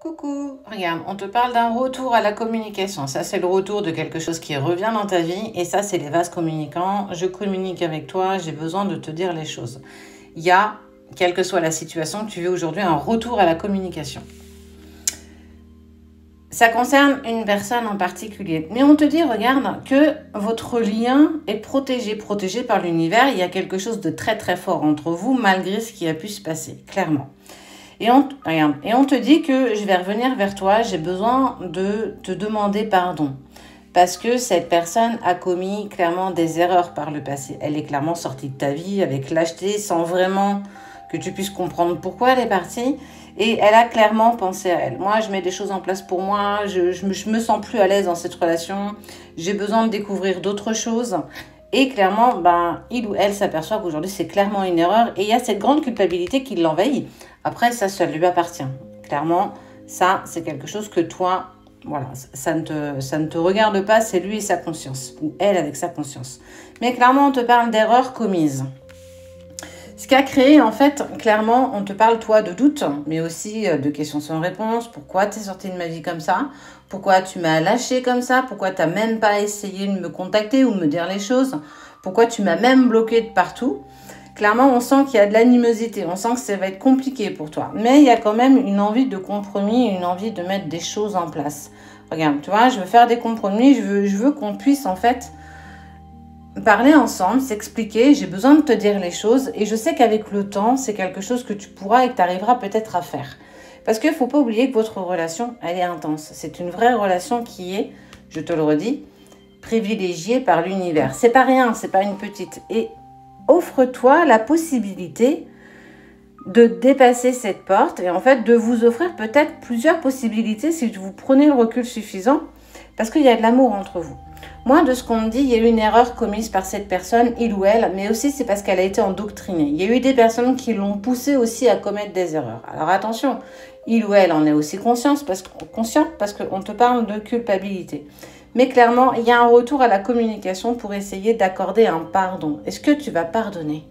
Coucou, regarde, on te parle d'un retour à la communication. Ça, c'est le retour de quelque chose qui revient dans ta vie. Et ça, c'est les vases communicants. Je communique avec toi, j'ai besoin de te dire les choses. Il y a, quelle que soit la situation tu veux aujourd'hui, un retour à la communication. Ça concerne une personne en particulier. Mais on te dit, regarde, que votre lien est protégé, protégé par l'univers. Il y a quelque chose de très très fort entre vous, malgré ce qui a pu se passer, clairement. Et on, te dit que je vais revenir vers toi, j'ai besoin de te demander pardon. Parce que cette personne a commis clairement des erreurs par le passé. Elle est clairement sortie de ta vie avec lâcheté, sans vraiment que tu puisses comprendre pourquoi elle est partie. Et elle a clairement pensé à elle. Moi, je mets des choses en place pour moi, je, je, je me sens plus à l'aise dans cette relation, j'ai besoin de découvrir d'autres choses. Et clairement, ben, il ou elle s'aperçoit qu'aujourd'hui, c'est clairement une erreur. Et il y a cette grande culpabilité qui l'envahit. Après, ça, ça lui appartient. Clairement, ça, c'est quelque chose que toi, voilà, ça ne te, ça ne te regarde pas, c'est lui et sa conscience. Ou elle avec sa conscience. Mais clairement, on te parle d'erreurs commises. Ce qui a créé, en fait, clairement, on te parle, toi, de doutes, mais aussi euh, de questions sans réponse. Pourquoi tu es sorti de ma vie comme ça? Pourquoi tu m'as lâché comme ça? Pourquoi tu n'as même pas essayé de me contacter ou me dire les choses? Pourquoi tu m'as même bloqué de partout? Clairement, on sent qu'il y a de l'animosité, on sent que ça va être compliqué pour toi. Mais il y a quand même une envie de compromis, une envie de mettre des choses en place. Regarde, tu vois, je veux faire des compromis, je veux, je veux qu'on puisse en fait parler ensemble, s'expliquer, j'ai besoin de te dire les choses et je sais qu'avec le temps, c'est quelque chose que tu pourras et que tu arriveras peut-être à faire. Parce qu'il ne faut pas oublier que votre relation, elle est intense. C'est une vraie relation qui est, je te le redis, privilégiée par l'univers. C'est pas rien, c'est pas une petite. Et offre-toi la possibilité de dépasser cette porte et en fait de vous offrir peut-être plusieurs possibilités si vous prenez le recul suffisant parce qu'il y a de l'amour entre vous. Moi, de ce qu'on me dit, il y a eu une erreur commise par cette personne, il ou elle, mais aussi c'est parce qu'elle a été endoctrinée. Il y a eu des personnes qui l'ont poussée aussi à commettre des erreurs. Alors attention, il ou elle en est aussi conscient parce qu'on te parle de culpabilité. Mais clairement, il y a un retour à la communication pour essayer d'accorder un pardon. Est-ce que tu vas pardonner?